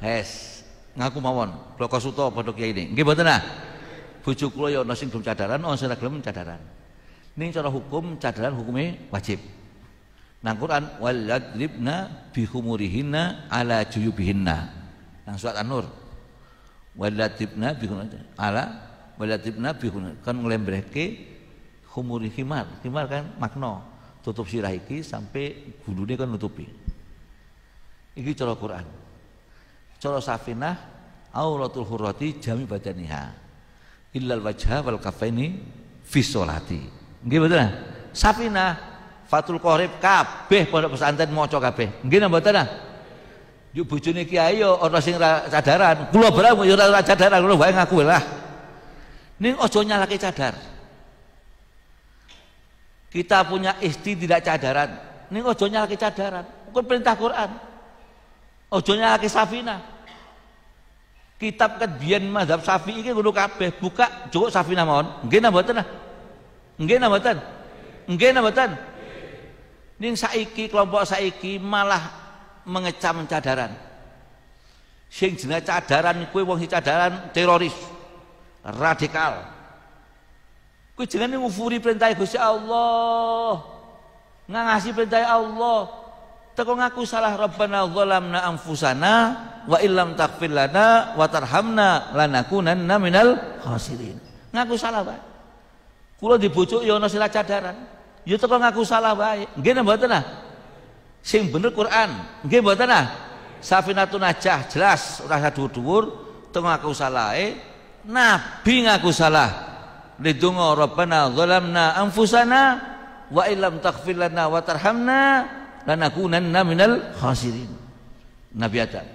Hes, ngaku mawon, kula kasuta padha kiai ini. Nggih mboten ah? Bojo kula ya ana sing cadaran, ana sing cadaran. Ning cara hukum cadaran hukumnya wajib. Nang Quran waladribna bihumurihinna ala juyubihinna. Nang surat An-Nur. Waladribna bihumurihinna ala waladribna bihumurihinna kan ngelembrehke humuri himar. Himar kan makna tutup sirah iki sampai gulune kan nutupi. Iki cara Quran. Cara Safinah auratul hurrati jami badaniha illal wajha wal kafaini fi sholati. Nggih ah? Safinah Fatul Qorib kabeh pondok pesantren maca kabeh. Nggih napa mboten? ah? Yuk bojone kiai yo ana sing ra cadaran. Kula barang yo ora cadaran, kula wae ngaku lah. Ning aja nyalake cadar. Kita punya istri tidak cadaran. Ning aja nyalake cadaran. Bukan perintah Quran. Aja nyalake Safinah. Kitab biyen mazhab Syafi'i iki ngono kabeh, buka cukup Safinah mawon. Nggih napa mboten? ah? Nggih napa mboten? Nggih napa mboten? Saiki kelompok saiki malah mengecam cadaran. Sing jenenge cadaran kuwi wong sing cadaran teroris, radikal. Kuwi jenenge ngufuri perintah Gusti Allah. Ngangasi perintah Allah. Teko ngaku salah Rabbana zalamna anfusana wa illam taghfir lana wa tarhamna lanakunanna minal khasirin. Ngaku salah bae. Kula dibujuk ya ana sila cadaran. Ya teko ngaku salah bae. Nggih mboten ah? Sing bener Quran. Nggih mboten ah? Safinatun Najah jelas ora usah dhuwur-dhuwur teko ngaku salahe Nabi ngaku salah. Lidunga Rabbana zalamna anfusana wa illam taghfir lana wa tarhamna lanakunanna minal khasirin. Nabi Adam.